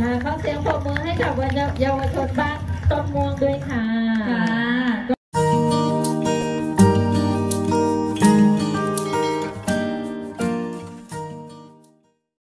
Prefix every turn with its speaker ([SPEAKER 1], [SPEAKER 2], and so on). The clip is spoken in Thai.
[SPEAKER 1] ค่ะขอเสียงปรบมือให้กับเยาวชนบ้านต้นม่วงด้วย
[SPEAKER 2] ค่ะ